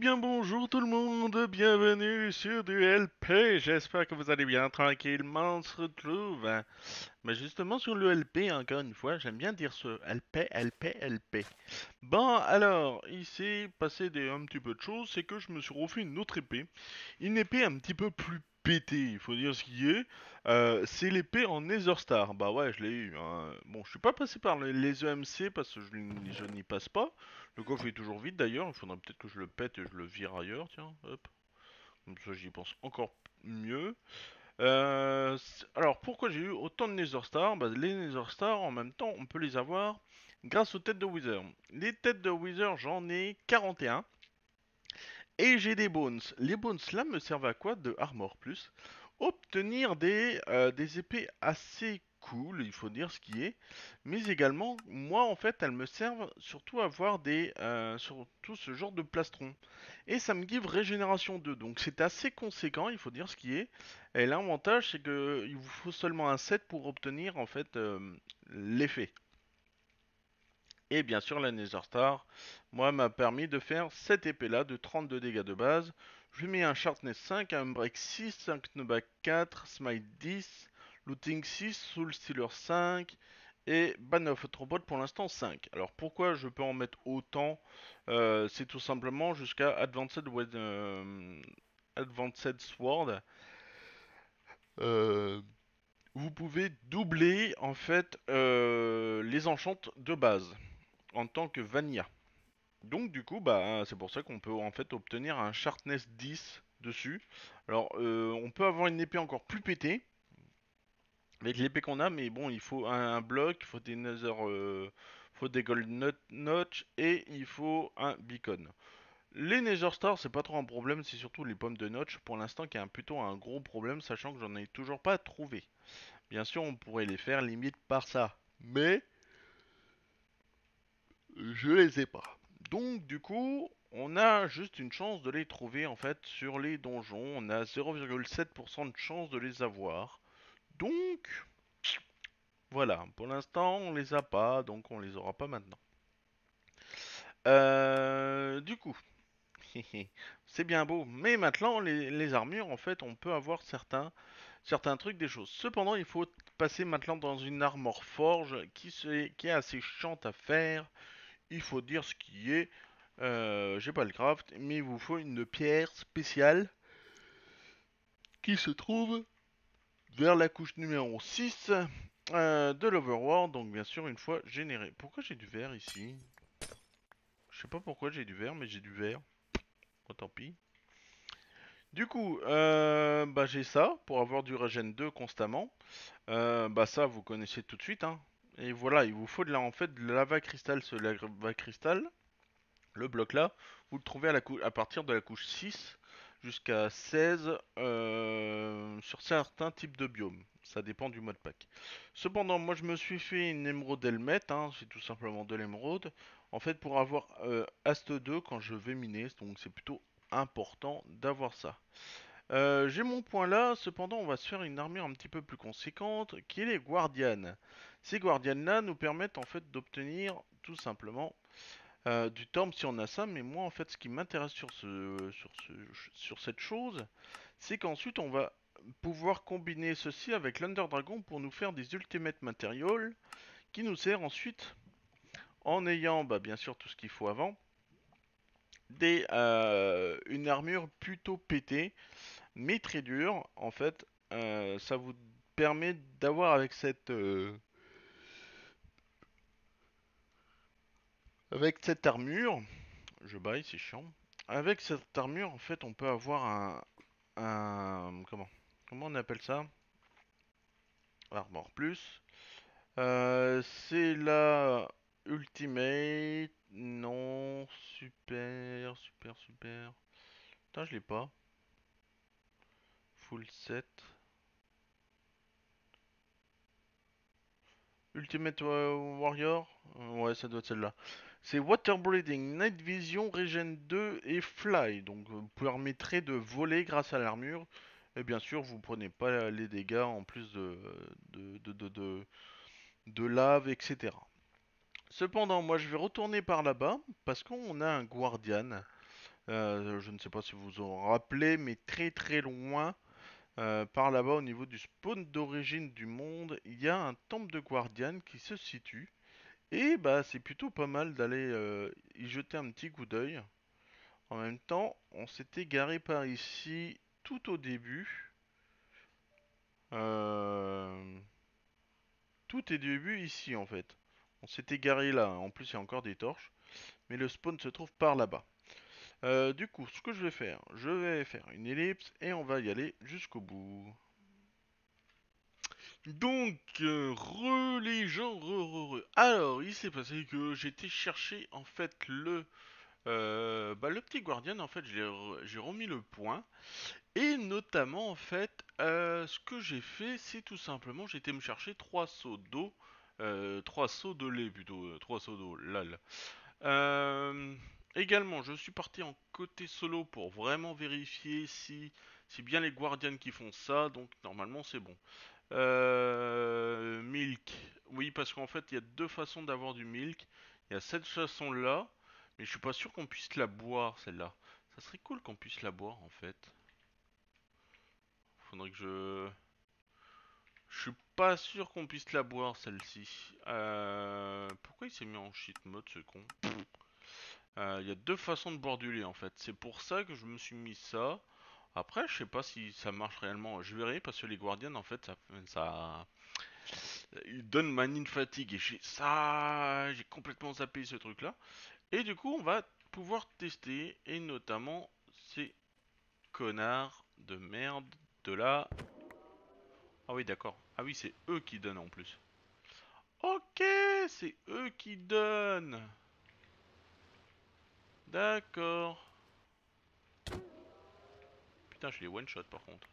Bien bonjour tout le monde, bienvenue sur du LP, j'espère que vous allez bien tranquillement, on se retrouve. hein. Mais justement sur le LP, encore une fois, j'aime bien dire ce LP, LP, LP. Bon alors, il s'est passé des, un petit peu de choses, c'est que je me suis refait une autre épée. Une épée un petit peu plus pétée, il faut dire ce qui est. Euh, c'est l'épée en Netherstar, bah ouais je l'ai eu. hein. Bon je suis pas passé par le- les EMC parce que je n'y passe pas. Le coffre est toujours vide d'ailleurs, il faudrait peut-être que je le pète et je le vire ailleurs, tiens, hop. Comme ça j'y pense encore mieux. Euh, alors pourquoi j'ai eu autant de Nether Stars? Bah, Les Nether Stars en même temps on peut les avoir grâce aux têtes de Wither. Les têtes de Wither j'en ai 41. Et j'ai des bones. Les bones là me servent à quoi? De armor plus. Obtenir des, euh, des épées assez cool, il faut dire ce qui est. Mais également, moi en fait, elles me servent surtout à avoir des, euh, surtout ce genre de plastron. Et ça me give régénération 2. Donc c'est assez conséquent, il faut dire ce qui est. Et l'avantage c'est que il vous faut seulement un set pour obtenir en fait euh, l'effet. Et bien sûr, la Nether Star, moi, m'a permis de faire cette épée-là de 32 dégâts de base. Je lui mets un Sharpness 5, un Break 6, un Knockback 4, Smite 10, Looting 6, Soul Stealer 5 et Ban of Robot pour l'instant 5. Alors pourquoi je peux en mettre autant? Euh, C'est tout simplement jusqu'à Advanced, euh, Advanced Sword. Euh, vous pouvez doubler en fait les enchantes de base en tant que Vanilla. Donc du coup, bah, c'est pour ça qu'on peut en fait obtenir un Sharpness 10 dessus. Alors, on peut avoir une épée encore plus pétée avec l'épée qu'on a, mais bon, il faut un, bloc, il faut des Nether, euh, faut des Gold Notch et il faut un beacon. Les Nether Stars, c'est pas trop un problème, c'est surtout les pommes de Notch pour l'instant qui est un, plutôt un gros problème, sachant que j'en ai toujours pas trouvé. Bien sûr, on pourrait les faire limite par ça, mais je les ai pas. Donc du coup, on a juste une chance de les trouver en fait sur les donjons. On a 0,7% de chance de les avoir. Donc voilà, pour l'instant on les a pas, donc on les aura pas maintenant. Euh, du coup, c'est bien beau, mais maintenant les, armures en fait on peut avoir certains trucs des choses. Cependant, il faut passer maintenant dans une armor forge qui est assez chiante à faire. Il faut dire ce qui est. Euh, J'ai pas le craft, mais il vous faut une pierre spéciale qui se trouve vers la couche numéro 6 euh, de l'Overworld, donc bien sûr une fois générée. Pourquoi j'ai du verre ici? Je sais pas pourquoi j'ai du verre, mais j'ai du verre. Oh, tant pis. Du coup, euh, bah, j'ai ça pour avoir du regen 2 constamment. Euh, bah ça, vous connaissez tout de suite. Hein. Et voilà, il vous faut de la, en fait de la lava cristal. Ce lava cristal, le bloc là, vous le trouvez à, la à partir de la couche 6 jusqu'à 16 euh, sur certains types de biomes. Ça dépend du mode pack. Cependant, moi je me suis fait une émeraude helmet, hein, c'est tout simplement de l'émeraude. En fait, pour avoir euh, Ast 2 quand je vais miner, donc c'est plutôt important d'avoir ça. Euh, J'ai mon point là, cependant on va se faire une armure un petit peu plus conséquente qui est les Guardianes. Ces Guardianes là nous permettent en fait d'obtenir tout simplement euh, du Torm si on a ça, mais moi en fait ce qui m'intéresse sur, ce, sur, sur cette chose, c'est qu'ensuite on va pouvoir combiner ceci avec l'Under Dragon pour nous faire des Ultimate Materials qui nous sert ensuite en ayant bah, bien sûr tout ce qu'il faut avant des, euh, une armure plutôt pétée mais très dure. En fait euh, ça vous permet d'avoir avec cette avec cette armure je baille c'est chiant. Avec cette armure en fait on peut avoir un, un comment comment on appelle ça? Armor plus. Euh, c'est la ultimate. Non super super super. Putain je l'ai pas. Full set. Ultimate Warrior? Ouais, ça doit être celle-là. C'est Water Breathing, Night Vision, Regen 2 et Fly. Donc vous permettrez de voler grâce à l'armure. Et bien sûr, vous prenez pas les dégâts en plus de, de, de- de lave, etc. Cependant, moi je vais retourner par là-bas parce qu'on a un Guardian Euh, je ne sais pas si vous vous en rappelez, mais très très loin, euh, par là-bas au niveau du spawn d'origine du monde, il y a un temple de Guardian qui se situe. Et bah c'est plutôt pas mal d'aller euh, y jeter un petit coup d'œil. En même temps, on s'était garé par ici tout au début. Euh, Tout est début ici en fait. On s'était garé là, en plus il y a encore des torches. Mais le spawn se trouve par là-bas. Euh, du coup, ce que je vais faire, je vais faire une ellipse et on va y aller jusqu'au bout. Donc, euh, re les gens, re, re, re. Alors, il s'est passé que j'étais chercher en fait le, euh, bah, le petit Guardian. En fait, j'ai re- j'ai remis le point et notamment en fait, euh, ce que j'ai fait, c'est tout simplement, été me chercher trois seaux d'eau, euh, trois seaux de lait plutôt, trois seaux d'eau. Euh, également, je suis parti en côté solo pour vraiment vérifier si c'est bien les Guardians qui font ça, donc normalement c'est bon. Euh, milk, oui parce qu'en fait il y a deux façons d'avoir du milk. Il y a cette façon là, mais je suis pas sûr qu'on puisse la boire celle-là. Ça serait cool qu'on puisse la boire en fait. Faudrait que je... Je suis pas sûr qu'on puisse la boire celle-ci. Euh... Pourquoi il s'est mis en cheat mode ce con? Euh, Il y a deux façons de boire du lait en fait. C'est pour ça que je me suis mis ça. Après, je sais pas si ça marche réellement. Je verrai parce que les Guardians en fait, ça, ils donnent manine fatigue et j'ai ça, j'ai complètement zappé ce truc-là. Et du coup, on va pouvoir tester et notamment ces connards de merde de là. Ah oui, d'accord. Ah oui, c'est eux qui donnent en plus. Ok, c'est eux qui donnent. D'accord. Putain, je les one shot par contre.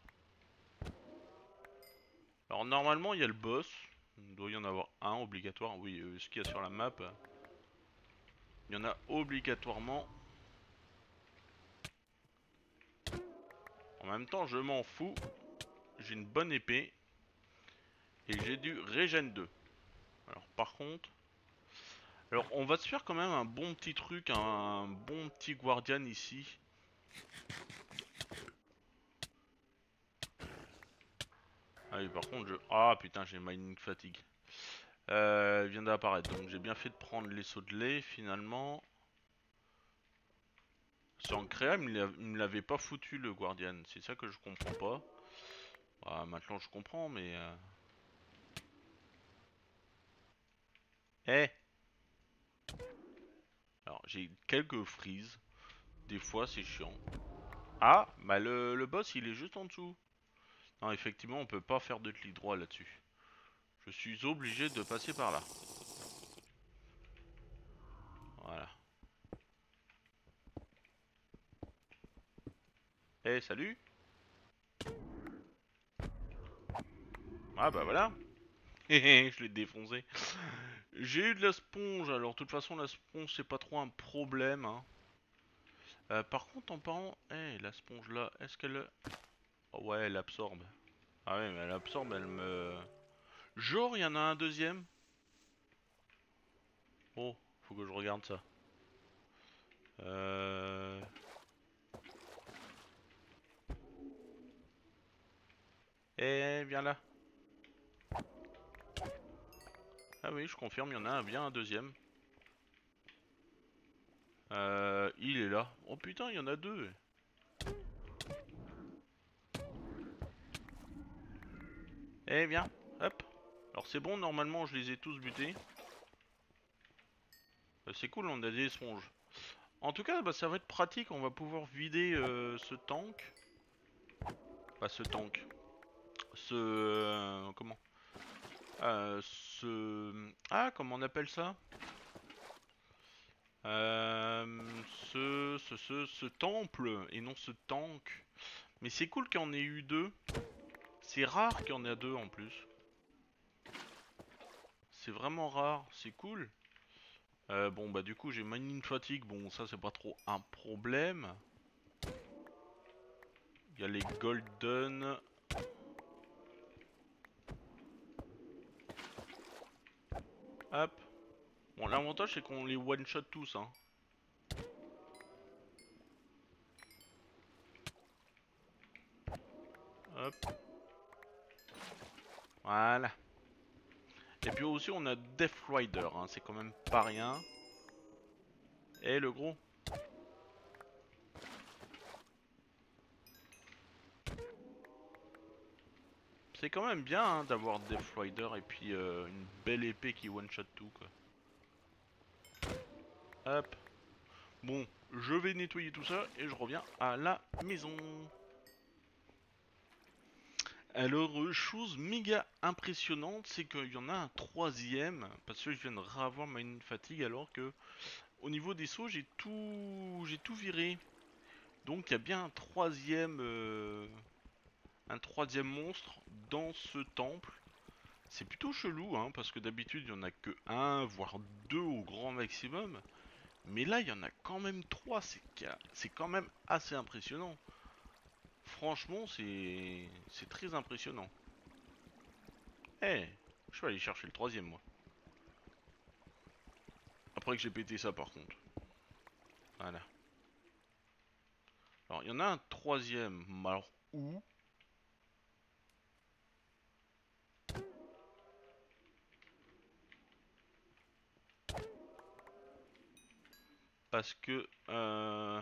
Alors normalement il y a le boss. Il doit y en avoir un obligatoire. Oui, euh, ce qu'il y a sur la map. Il y en a obligatoirement. En même temps, je m'en fous. J'ai une bonne épée. Et j'ai du régène 2. Alors par contre... Alors on va se faire quand même un bon petit truc, un bon petit guardian ici. Ah par contre, je... Ah putain, j'ai mining fatigue. Euh, il vient d'apparaître, donc j'ai bien fait de prendre les sauts de lait finalement. Sur en créa, il me l'avait pas foutu le Guardian, c'est ça que je comprends pas. Ah, maintenant je comprends, mais. euh, Eh Alors, j'ai quelques frises. Des fois, c'est chiant. Ah, bah le boss, il est juste en dessous. Non, effectivement, on peut pas faire de clic droit là-dessus. Je suis obligé de passer par là. Voilà. Eh, salut Ah bah voilà je l'ai défoncé. J'ai eu de la sponge, alors de toute façon la sponge c'est pas trop un problème. hein. Euh, par contre en parlant... Eh, la sponge là, est-ce qu'elle... Oh, ouais, elle absorbe. Ah ouais, mais elle absorbe, elle me... Genre, il y en a un deuxième? Oh, faut que je regarde ça. Euh... Eh, viens là. Ah oui, je confirme, il y en a un, bien un deuxième. Euh, il est là. Oh putain, il y en a deux. Eh, viens, hop. Alors c'est bon, normalement je les ai tous butés. Euh, c'est cool, on a des éponges. En tout cas, bah, ça va être pratique, on va pouvoir vider euh, ce tank. Pas ce tank. Ce... euh, comment? Ce... Ah, comment on appelle ça? Ce, ce, ce, ce temple, et non ce tank. Mais c'est cool en ait eu deux. C'est rare qu'il y en ait deux en plus. C'est vraiment rare, c'est cool. Euh, bon bah du coup j'ai une fatigue, bon ça c'est pas trop un problème. Il y a les golden. Hop. Bon l'avantage c'est qu'on les one shot tous hein. Hop. Voilà. Et puis aussi on a Death Rider, hein, c'est quand même pas rien. Et le gros. C'est quand même bien hein, d'avoir Death Rider et puis euh, une belle épée qui one-shot tout. Hop. Bon, je vais nettoyer tout ça et je reviens à la maison. Alors, euh, chose méga impressionnante, c'est qu'il y en a un troisième, parce que je viens de revoir ma fatigue alors que au niveau des sauts, j'ai tout j'ai tout viré. Donc il y a bien un troisième euh, un troisième monstre dans ce temple. C'est plutôt chelou, hein, parce que d'habitude il y en a que un, voire deux au grand maximum. Mais là, il y en a quand même trois, c'est quand même assez impressionnant. Franchement, c'est très impressionnant. Eh, je vais aller chercher le troisième, moi. Après que j'ai pété ça, par contre. Voilà. Alors, il y en a un troisième. Alors, où? Parce que... Euh...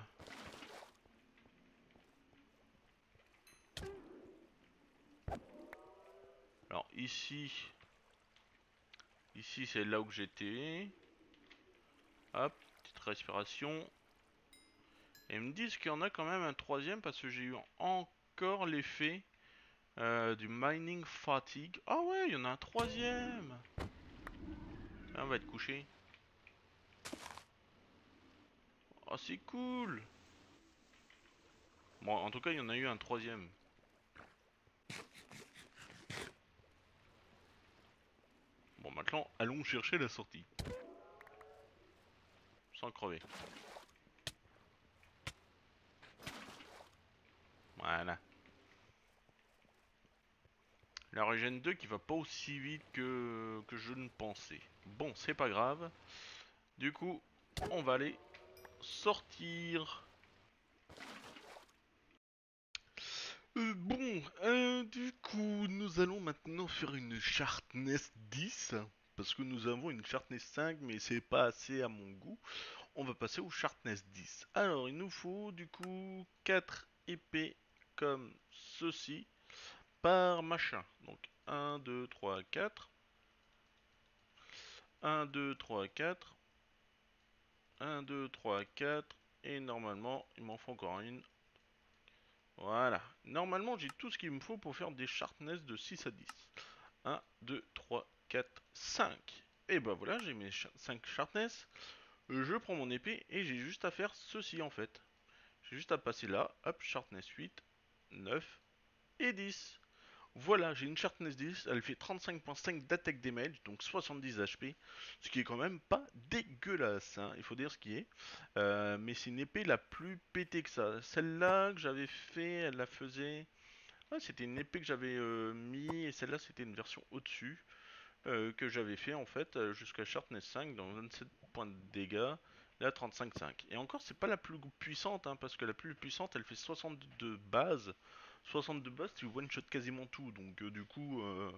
Alors ici... Ici c'est là où j'étais. Hop, petite respiration. Et ils me disent qu'il y en a quand même un troisième parce que j'ai eu encore l'effet euh, du mining fatigue. Ah ouais, il y en a un troisième. on va être couché. Oh, c'est cool Bon, en tout cas, il y en a eu un troisième. Bon, maintenant, allons chercher la sortie. Sans crever. Voilà. La régène 2 qui va pas aussi vite que, que je ne pensais. Bon, c'est pas grave. Du coup, on va aller sortir. Euh, bon, euh, du coup, nous allons maintenant faire une Sharpness 10. Parce que nous avons une Sharpness 5, mais c'est pas assez à mon goût. On va passer au Sharpness 10. Alors, il nous faut du coup 4 épées comme ceci par machin. Donc 1, 2, 3, 4. 1, 2, 3, 4. 1, 2, 3, 4. Et normalement, il m'en faut encore une. Voilà. Normalement, j'ai tout ce qu'il me faut pour faire des sharpness de 6 à 10. 1, 2, 3, 4, 5. Et ben voilà, j'ai mes 5 sharpness. Je prends mon épée et j'ai juste à faire ceci en fait. J'ai juste à passer là. Hop, sharpness 8, 9 et 10. Voilà, j'ai une Sharpness 10, elle fait 35.5 d'attaque damage, donc 70 HP, ce qui est quand même pas dégueulasse, hein, il faut dire ce qui est. Euh, mais c'est une épée la plus pétée que ça. Celle-là que j'avais fait, elle la faisait... c'était une épée que j'avais euh, mis, et celle-là c'était une version au-dessus, euh, que j'avais fait en fait, jusqu'à Sharpness 5, dans 27 points de dégâts. Là 35.5. Et encore c'est pas la plus puissante, hein, parce que la plus puissante elle fait 62 bases. 62 boss, tu one shot quasiment tout, donc euh, du coup, euh,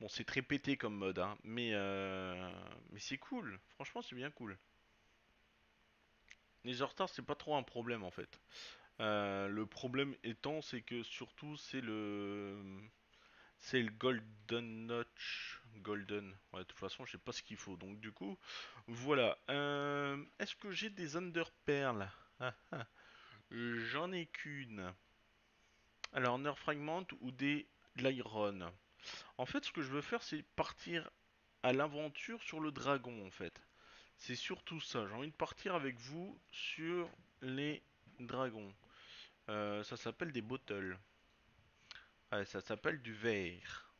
bon c'est très pété comme mode, hein, mais euh, mais c'est cool. Franchement, c'est bien cool. Les retards, c'est pas trop un problème en fait. le problème étant, c'est que surtout c'est le c'est le golden notch. Golden. Ouais de toute façon je sais pas ce qu'il faut. Donc du coup voilà. Est-ce que j'ai des under perles j'en ai qu'une alors, Nerf Fragment ou des Lyron. En fait, ce que je veux faire, c'est partir à l'aventure sur le dragon, en fait. C'est surtout ça. J'ai envie de partir avec vous sur les dragons. Euh, ça s'appelle des bottles. Ouais, ça s'appelle du verre.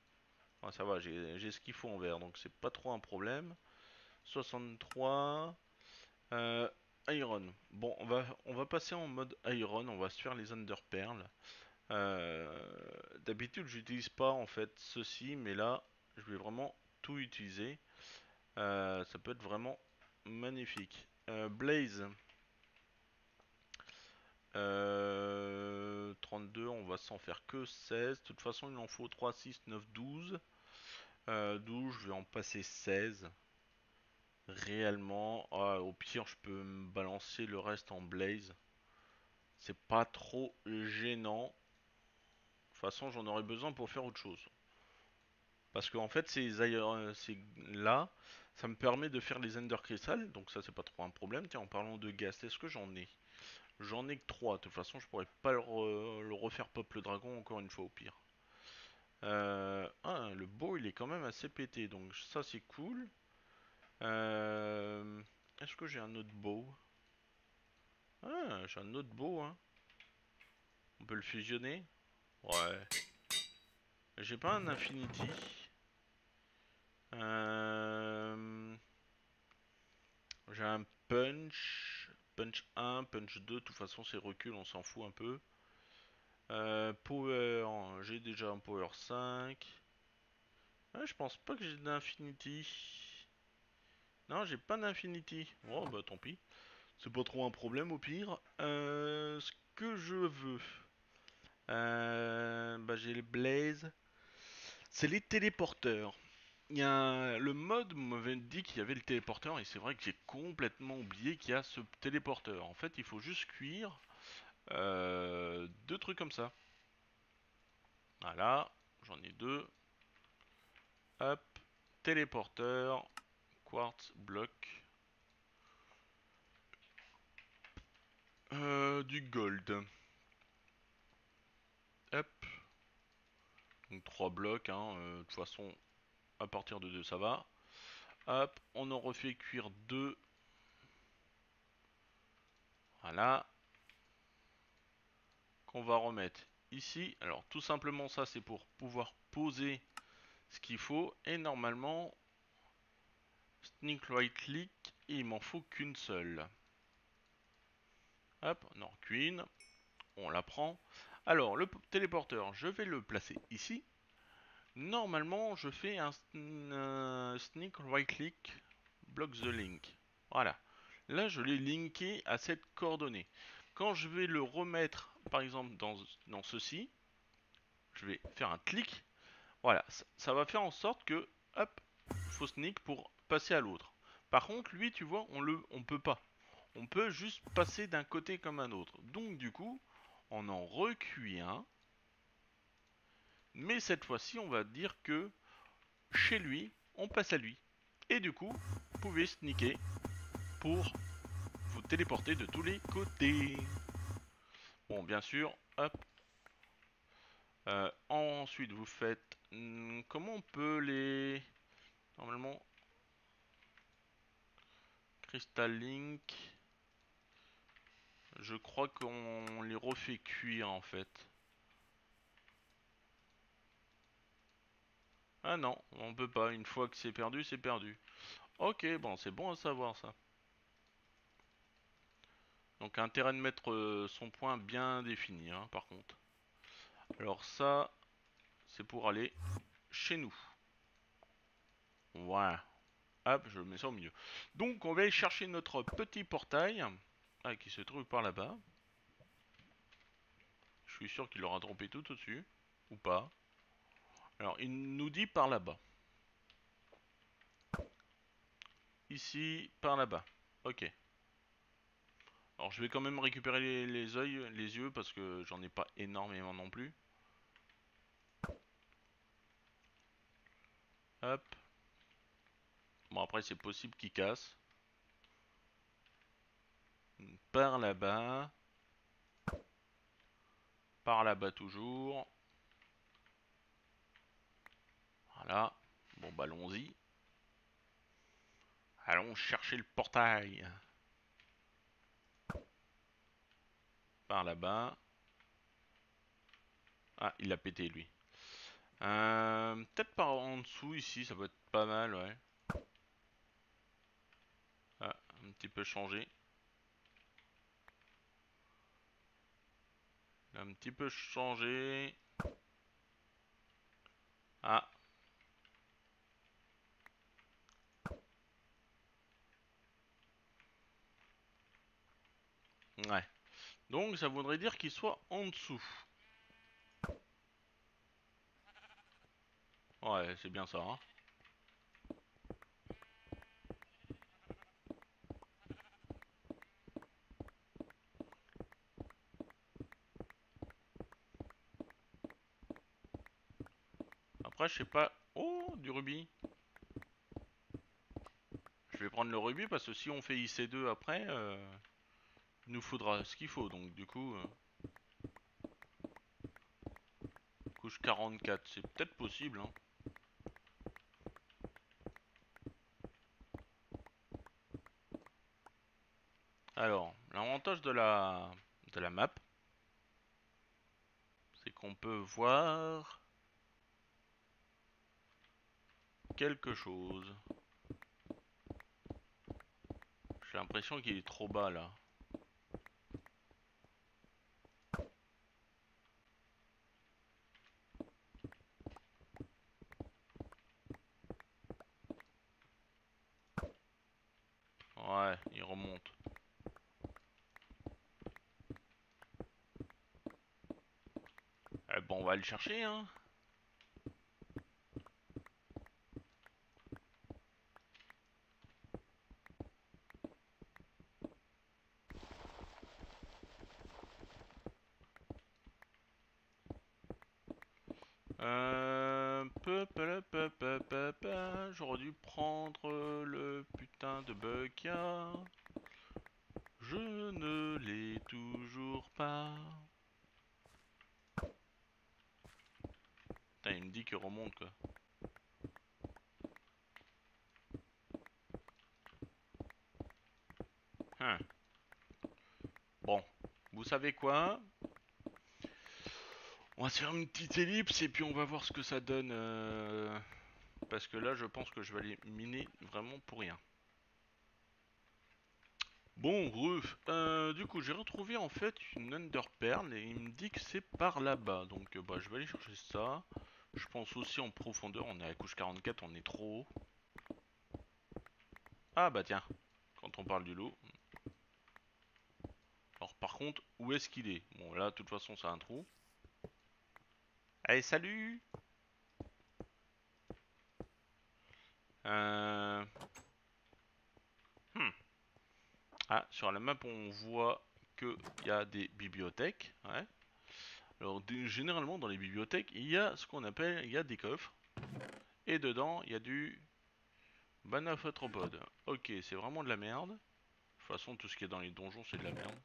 ça va, j'ai ce qu'il faut en verre, donc c'est pas trop un problème. 63. Euh, iron. Bon, on va, on va passer en mode Iron. On va se faire les Underperles. Euh, d'habitude, j'utilise pas en fait ceci, mais là, je vais vraiment tout utiliser. Euh, ça peut être vraiment magnifique. Euh, Blaze. Euh, 32, on va s'en faire que 16. De toute façon, il en faut 3, 6, 9, 12. Euh, 12, je vais en passer 16. Réellement, ah, au pire, je peux me balancer le reste en blaze. C'est pas trop gênant. Façon, j'en aurais besoin pour faire autre chose. Parce qu'en fait, ces, euh, là, ça me permet de faire les Ender Crystal. Donc ça, c'est pas trop un problème. Tiens, en parlant de gaz, est-ce que j'en ai? J'en ai que 3. De toute façon, je pourrais pas le, refaire pop le dragon encore une fois au pire. Euh, ah, le beau, il est quand même assez pété. Donc ça, c'est cool. Euh, est-ce que j'ai un autre beau? Ah, j'ai un autre beau, hein. On peut le fusionner Ouais. J'ai pas un Infinity. Euh... J'ai un Punch. Punch 1, Punch 2. De toute façon, c'est recul, on s'en fout un peu. Euh, power. J'ai déjà un Power 5. Ouais, je pense pas que j'ai d'Infinity. Non, j'ai pas d'Infinity. Oh, bah tant pis. C'est pas trop un problème au pire. Euh, ce que je veux. Euh, bah j'ai les Blaze. C'est les téléporteurs. Il y a le mode m'avait dit qu'il y avait le téléporteur et c'est vrai que j'ai complètement oublié qu'il y a ce téléporteur. En fait, il faut juste cuire euh, deux trucs comme ça. Voilà, j'en ai deux. Hop, téléporteur, quartz, bloc. Euh, du gold. Hop. Donc 3 blocs, hein. Euh, de toute façon, à partir de 2 ça va. Hop, on en refait cuire 2. Voilà. Qu'on va remettre ici. Alors tout simplement ça c'est pour pouvoir poser ce qu'il faut. Et normalement, sneak right click, il m'en faut qu'une seule. Hop, on en. On la prend. Alors, le téléporteur, je vais le placer ici. Normalement, je fais un, sneak right click, block the link. Voilà. Là, je l'ai linké à cette coordonnée. Quand je vais le remettre, par exemple, dans, dans ceci, je vais faire un clic. Voilà, ça, va faire en sorte que, hop, faut sneak pour passer à l'autre. Par contre, lui, tu vois, on le, on peut pas. On peut juste passer d'un côté comme un autre. Donc, du coup, on en recuit un. Mais cette fois-ci, on va dire que chez lui, on passe à lui. Et du coup, vous pouvez sneaker pour vous téléporter de tous les côtés. Bon, bien sûr. Euh, ensuite, vous faites... Hmm, comment on peut les... Normalement... Crystal Link... Je crois qu'on les refait cuire en fait. Ah non, on peut pas. Une fois que c'est perdu, c'est perdu. Ok, bon, c'est bon à savoir ça. Donc intérêt de mettre euh, son point bien défini, hein, par contre. Alors ça, c'est pour aller chez nous. Voilà. Hop, je mets ça au milieu. Donc on va aller chercher notre petit portail. Ah, qui se trouve par là-bas. Je suis sûr qu'il aura trompé tout au-dessus. Ou pas. Alors, il nous dit par là-bas. Ici, par là-bas. Ok. Alors, je vais quand même récupérer les, les les yeux, parce que j'en ai pas énormément non plus. Hop. Bon, après, c'est possible qu'il casse par là-bas. Par là-bas toujours. Voilà. Bon bah allons-y. Allons chercher le portail. Par là-bas. Ah, il a pété lui. Euh, Peut-être par en dessous ici, ça peut être pas mal, ouais. Ah, un petit peu changé. Un petit peu changé. Ah. Ouais. Donc ça voudrait dire qu'il soit en dessous. Ouais, c'est bien ça. Hein. Je sais pas... Oh, du rubis. Je vais prendre le rubis parce que si on fait IC2 après, euh, il nous faudra ce qu'il faut. Donc du coup... Euh, couche 44, c'est peut-être possible. Hein. Alors, l'avantage de la, de la map, c'est qu'on peut voir quelque chose. J'ai l'impression qu'il est trop bas là. Ouais, il remonte. Eh bon, on va le chercher, hein. Euh... J'aurais dû prendre le putain de buckia. Je ne l'ai toujours pas. Putain, il me dit qu'il remonte quoi. Bon, vous savez quoi On va faire une petite ellipse et puis on va voir ce que ça donne. euh, Parce que là, je pense que je vais aller miner vraiment pour rien. Bon, euh, du coup, j'ai retrouvé en fait une Under Pearl et il me dit que c'est par là-bas. Donc, euh, bah, je vais aller chercher ça. Je pense aussi en profondeur. On est à la couche 44, on est trop haut. Ah, bah tiens, quand on parle du lot. Alors, par contre, où est-ce qu'il est, Bon, là, de toute façon, c'est un trou. Allez, salut Euh... Hmm. Ah, sur la map, on voit qu'il y a des bibliothèques. Alors, généralement, dans les bibliothèques, il y a ce qu'on appelle, des coffres. Et dedans, il y a du banaphothropode. Ok, c'est vraiment de la merde. De toute façon, tout ce qui est dans les donjons, c'est de la merde.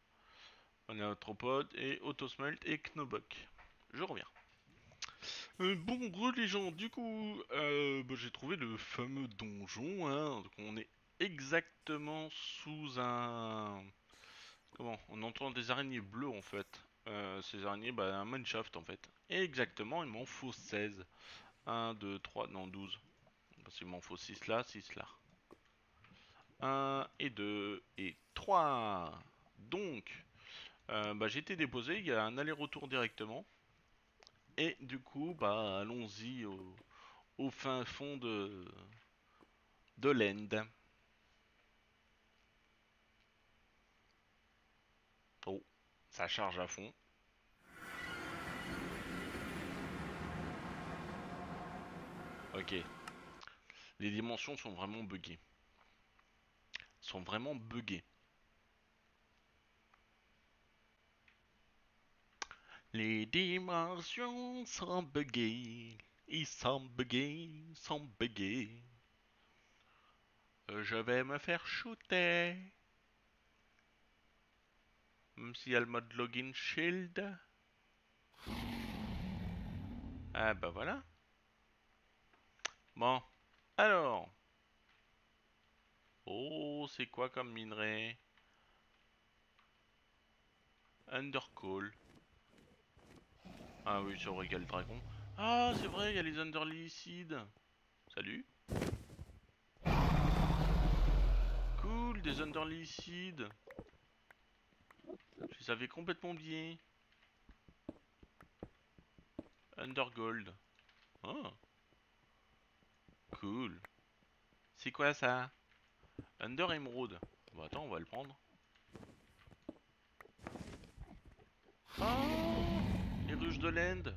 Banaphothropode et autosmelt et knobok. Je reviens. Euh, bon, re les gens, du coup, euh, bah, j'ai trouvé le fameux donjon. Hein, on est exactement sous un... Comment? On entend des araignées bleues en fait. Euh, ces araignées, bah, un mineshaft en fait. Exactement, il m'en faut 16. 1, 2, 3, non 12. Parce qu'il m'en faut 6 là, 6 là. 1 et 2 et 3. Donc, bah, j'ai été déposé, il y a un aller-retour directement. Et du coup, bah, allons-y au, fin fond de, de l'end. Oh, ça charge à fond. Ok. Les dimensions sont vraiment buggées. Sont vraiment buggées. Les dimensions sont buggées. Ils sont buggés, sont buggés. Je vais me faire shooter. Même s'il y a mode login shield. Ah bah voilà. Bon. Alors. Oh, c'est quoi comme minerai? Undercall. Ah oui, sur Regal Dragon. Ah, c'est vrai, il y a les Underlicides. Salut. Cool, des Underlicides. Je les avais complètement oubliés. Undergold. Ah. Cool. C'est quoi ça? Under Emerald. Bon, attends, on va le prendre. Oh Ruches de l'Inde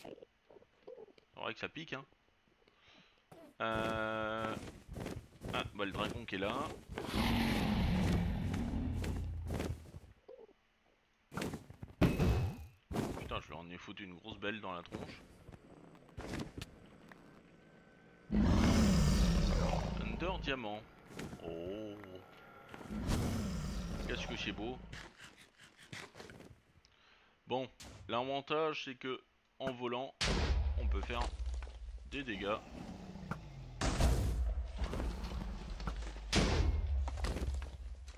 C'est vrai que ça pique, hein. Euh... Ah, bah le dragon qui est là. Putain, je lui en ai foutu une grosse belle dans la tronche. Under diamant. Oh. Qu'est-ce que c'est beau. Bon, l'avantage c'est que en volant, on peut faire des dégâts.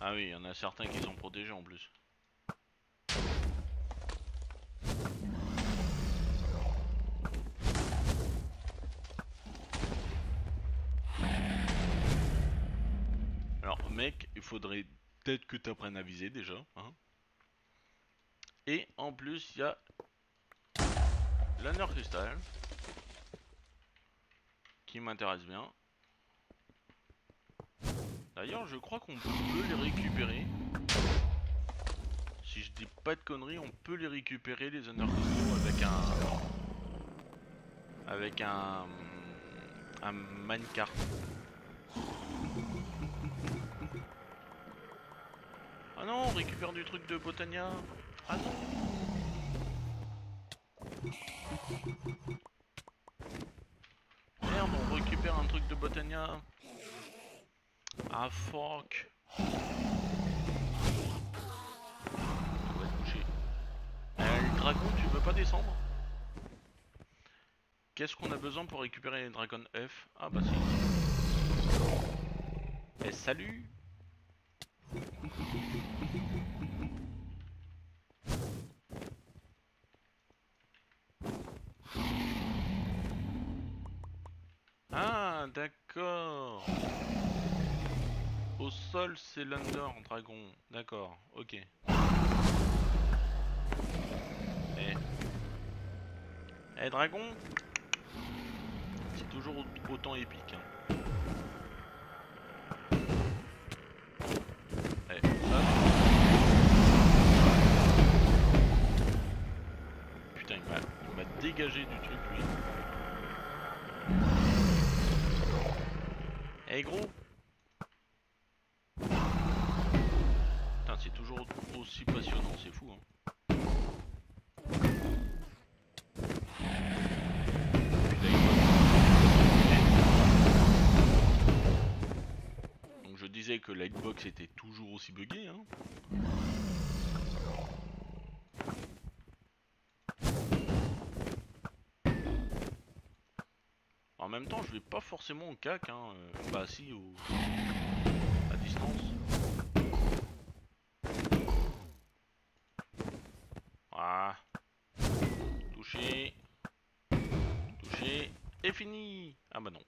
Ah oui, il y en a certains qui sont protégés en plus. Alors mec, il faudrait peut-être que tu apprennes à viser déjà. Hein. Et en plus, il y a l'honneur cristal qui m'intéresse bien. D'ailleurs, je crois qu'on peut les récupérer. Si je dis pas de conneries, on peut les récupérer les honneurs cristaux avec un avec un un minecart. Ah non, on récupère du truc de Botania. Ah non. Merde, on récupère un truc de Botania. Ah fuck. On va coucher. Euh, le dragon, tu veux pas descendre? Qu'est-ce qu'on a besoin pour récupérer les dragons F? Ah bah si. Eh salut Ah d'accord Au sol c'est l'Under Dragon, d'accord, ok. Eh. Eh dragon C'est toujours autant épique. Hein. Eh. Putain, il m'a dégagé du truc lui. Eh gros la hitbox était toujours aussi buggée hein. En même temps, je vais pas forcément au cac, hein. euh, Bah si, au... à distance. Ah. Touché. Touché. Et fini Ah bah non.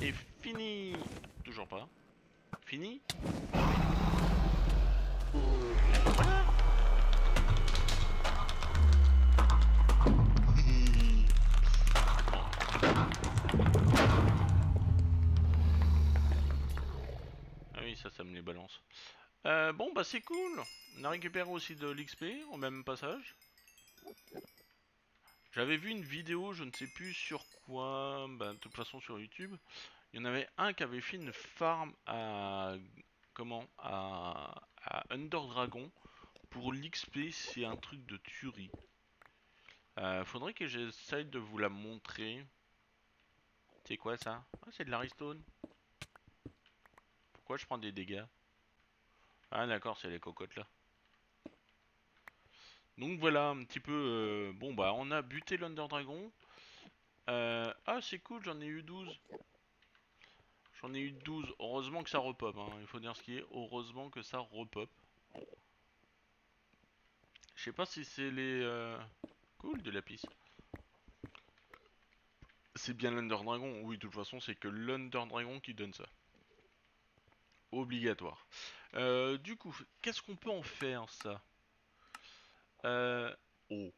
Et fini Toujours pas. Fini Ah oui, ça, ça me les balance. Euh, bon, bah c'est cool. On a récupéré aussi de l'XP au même passage. J'avais vu une vidéo, je ne sais plus sur quoi, bah, de toute façon sur YouTube. Il y en avait un qui avait fait une farm à comment à, à Under Dragon pour l'XP. C'est un truc de tuerie. Euh, faudrait que j'essaye de vous la montrer. C'est quoi ça? Ah, c'est de l'Aristone. Pourquoi je prends des dégâts? Ah d'accord, c'est les cocottes là. Donc voilà, un petit peu... euh, bon bah on a buté l'Under Dragon. Euh, ah c'est cool, j'en ai eu 12. J'en ai eu 12. Heureusement que ça repop, hein. il faut dire ce qui est. Heureusement que ça repop. Je sais pas si c'est les... euh, Cool de la piste. C'est bien l'Under Dragon Oui, de toute façon, c'est que l'Under Dragon qui donne ça. Obligatoire. Euh, du coup, qu'est-ce qu'on peut en faire, ça? Euh... Oh.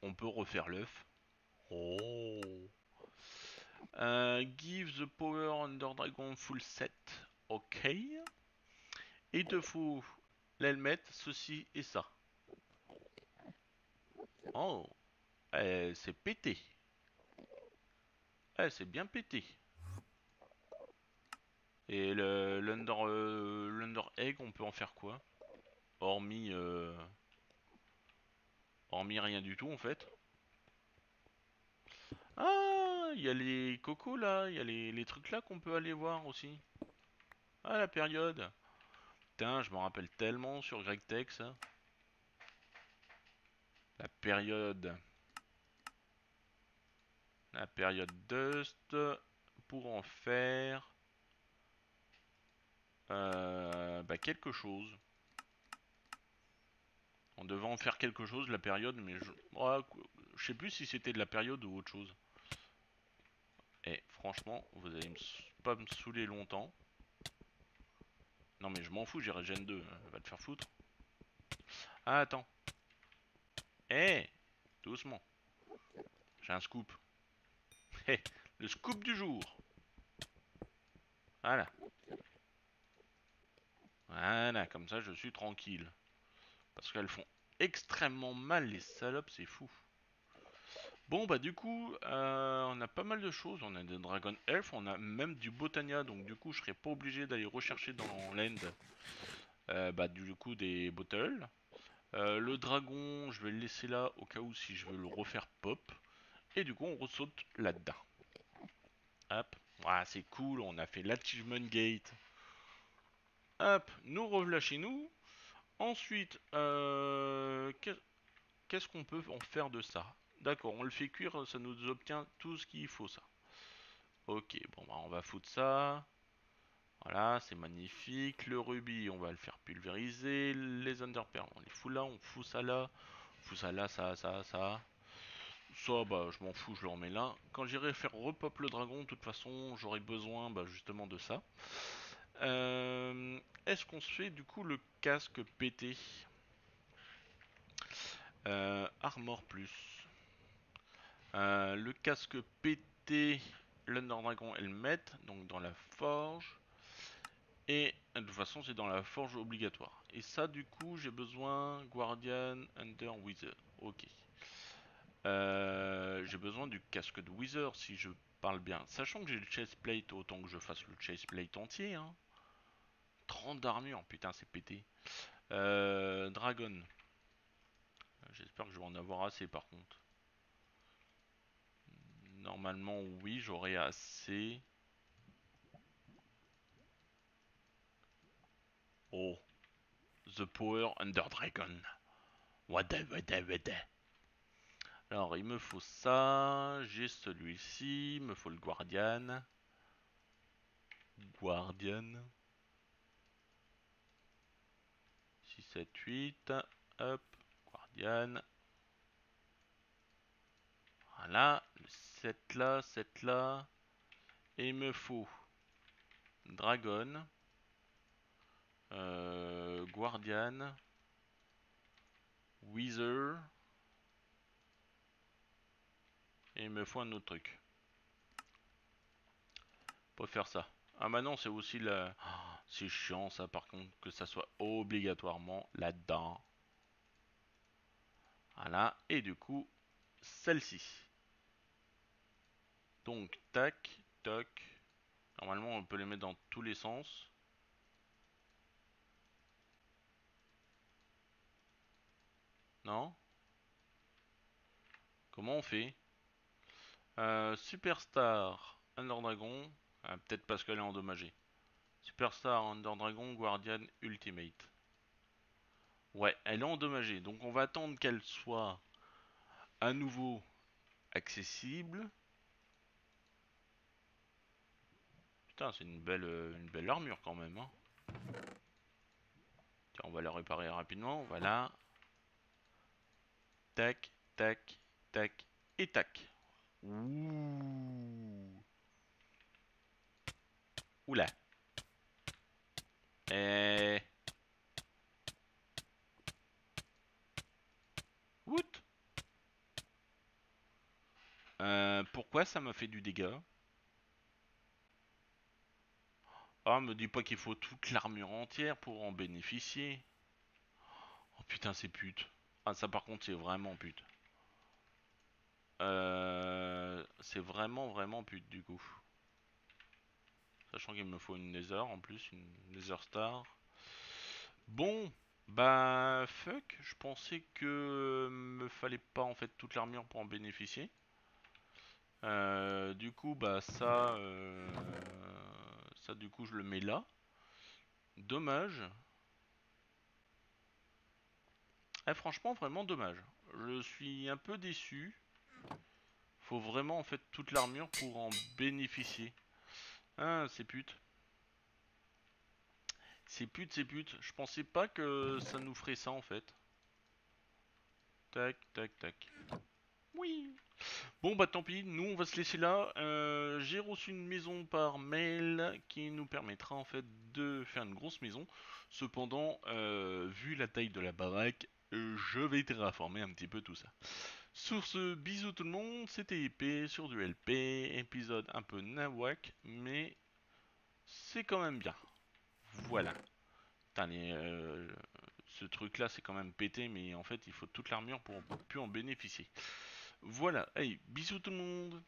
On peut refaire l'œuf. Oh. Euh, give the power Under Dragon full set. Ok. Il te faut l'helmet, ceci et ça. Oh, eh, c'est pété. Eh, c'est bien pété. Et euh, l'under egg, on peut en faire quoi? Hormis euh, hormis rien du tout en fait. Ah, il y a les cocos là, il y a les, les trucs là qu'on peut aller voir aussi. Ah, la période. Putain, je me rappelle tellement sur GregTech ça. La période. La période Dust pour en faire euh, bah, quelque chose. On devait en faire quelque chose la période, mais je, je sais plus si c'était de la période ou autre chose. Franchement, vous allez pas me saouler longtemps. Non mais je m'en fous, j'irai Gen 2, hein, va te faire foutre. Ah attends. Eh Doucement. J'ai un scoop. Eh, le scoop du jour. Voilà. Voilà, comme ça je suis tranquille. Parce qu'elles font extrêmement mal les salopes, c'est fou. Bon bah du coup, euh, on a pas mal de choses, on a des Dragon Elf, on a même du Botania, donc du coup je serais pas obligé d'aller rechercher dans l'end euh, bah du coup des bottles. Euh, le dragon, je vais le laisser là au cas où si je veux le refaire pop. Et du coup on ressaute là-dedans. Hop, voilà c'est cool, on a fait l'achievement gate. Hop, nous revoilà chez nous. Ensuite, qu'est-ce qu'on peut en faire de ça? D'accord, on le fait cuire, ça nous obtient tout ce qu'il faut, ça. Ok, bon, bah, on va foutre ça. Voilà, c'est magnifique. Le rubis, on va le faire pulvériser. Les underperls, on les fout là, on fout ça là. On fout ça là, ça, ça, ça. Ça, bah, je m'en fous, je le remets là. Quand j'irai faire repop le dragon, de toute façon, j'aurai besoin bah, justement de ça. Euh, est-ce qu'on se fait du coup le casque pété? Euh, Armor plus. Euh, le casque pété, l'Under Dragon elle met, donc dans la forge. Et de toute façon c'est dans la forge obligatoire. Et ça du coup j'ai besoin Guardian Under Wither. Ok. Euh, j'ai besoin du casque de Wither si je parle bien. Sachant que j'ai le chest plate, autant que je fasse le chest plate entier. 30 hein. d'armure, putain c'est pété. Euh, Dragon. J'espère que je vais en avoir assez par contre. Normalement, oui, j'aurai assez. Oh. The Power Under Dragon. Wada wada wada. Alors, il me faut ça. J'ai celui-ci. Il me faut le Guardian. Guardian. 6, 7, 8. Hop. Guardian. Voilà, 7 là, 7 là. Et il me faut Dragon, euh, Guardian, Wither. Et il me faut un autre truc. Pour faire ça. Ah bah non, c'est aussi la... C'est chiant ça par contre, que ça soit obligatoirement là-dedans. Voilà, et du coup, celle-ci. Donc, tac, toc. Normalement, on peut les mettre dans tous les sens. Non? Comment on fait? Euh, Superstar, Under Dragon. Ah, peut-être parce qu'elle est endommagée. Superstar, Under Dragon, Guardian, Ultimate. Ouais, elle est endommagée. Donc on va attendre qu'elle soit à nouveau accessible. Putain, c'est une belle, euh, une belle armure quand même. Hein. Tiens, on va la réparer rapidement. Voilà. Tac, tac, tac et tac. Ouh. Oula. Et... Woot euh, Pourquoi ça m'a fait du dégât? Ah, me dis pas qu'il faut toute l'armure entière pour en bénéficier. putain, c'est pute. Ah, ça par contre, c'est vraiment pute. Euh, c'est vraiment, vraiment pute du coup. Sachant qu'il me faut une Nether en plus, une Nether Star. Bon, bah fuck, je pensais que me fallait pas en fait toute l'armure pour en bénéficier. Euh, du coup, bah ça, euh, ça du coup je le mets là. Dommage. Eh, franchement, vraiment dommage. Je suis un peu déçu. Faut vraiment en fait toute l'armure pour en bénéficier. Ah, c'est pute. C'est pute, c'est pute. Je pensais pas que ça nous ferait ça en fait. Tac, tac, tac. Oui. Bon bah tant pis, nous on va se laisser là. Euh, J'ai reçu une maison par mail qui nous permettra en fait de faire une grosse maison. Cependant, euh, vu la taille de la baraque, je vais terraformer un petit peu tout ça. Sur ce, bisous tout le monde, c'était IP sur du LP, épisode un peu nawak, mais c'est quand même bien. Voilà. Euh, ce truc là c'est quand même pété, mais en fait il faut toute l'armure pour plus en bénéficier. Voilà, bisous tout le monde